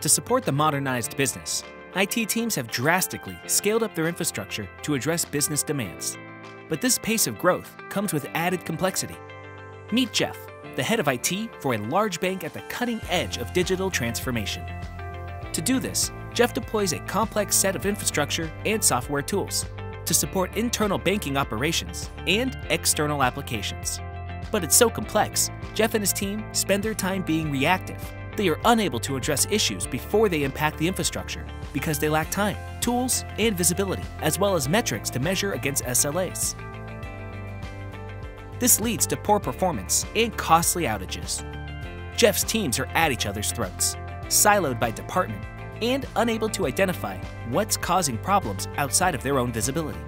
To support the modernized business, IT teams have drastically scaled up their infrastructure to address business demands. But this pace of growth comes with added complexity. Meet Jeff, the head of IT for a large bank at the cutting edge of digital transformation. To do this, Jeff deploys a complex set of infrastructure and software tools to support internal banking operations and external applications. But it's so complex, Jeff and his team spend their time being reactive. They are unable to address issues before they impact the infrastructure because they lack time, tools, and visibility, as well as metrics to measure against SLAs. This leads to poor performance and costly outages. Jeff's teams are at each other's throats, siloed by department, and unable to identify what's causing problems outside of their own visibility.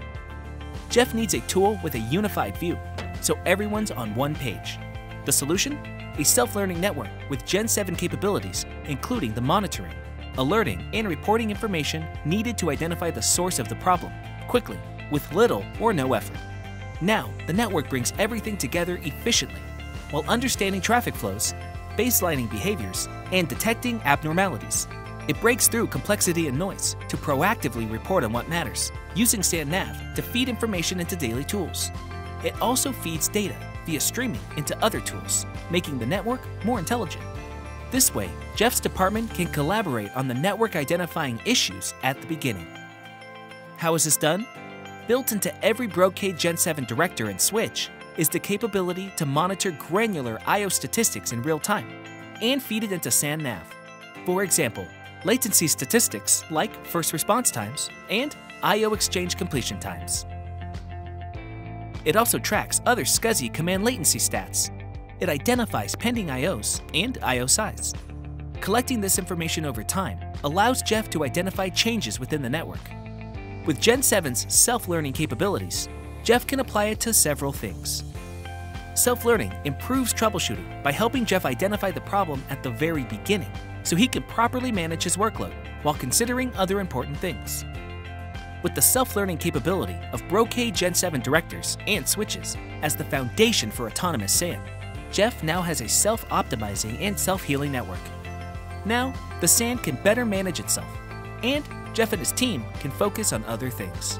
Jeff needs a tool with a unified view, so everyone's on one page. The solution? A self-learning network with Gen 7 capabilities, including the monitoring, alerting, and reporting information needed to identify the source of the problem, quickly, with little or no effort. Now, the network brings everything together efficiently, while understanding traffic flows, baselining behaviors, and detecting abnormalities. It breaks through complexity and noise to proactively report on what matters, using SANnav to feed information into daily tools. It also feeds data via streaming into other tools, making the network more intelligent. This way, Jeff's department can collaborate on the network identifying issues at the beginning. How is this done? Built into every Brocade Gen 7 director and switch is the capability to monitor granular I.O. statistics in real time and feed it into SANnav. For example, latency statistics like first response times and I.O. exchange completion times. It also tracks other SCSI command latency stats. It identifies pending I.O.s and I.O. size. Collecting this information over time allows Jeff to identify changes within the network with Gen 7's self-learning capabilities, Jeff can apply it to several things. Self-learning improves troubleshooting by helping Jeff identify the problem at the very beginning so he can properly manage his workload while considering other important things. With the self-learning capability of Brocade Gen 7 directors and switches as the foundation for autonomous SAN, Jeff now has a self-optimizing and self-healing network. Now, the SAN can better manage itself and Jeff and his team can focus on other things.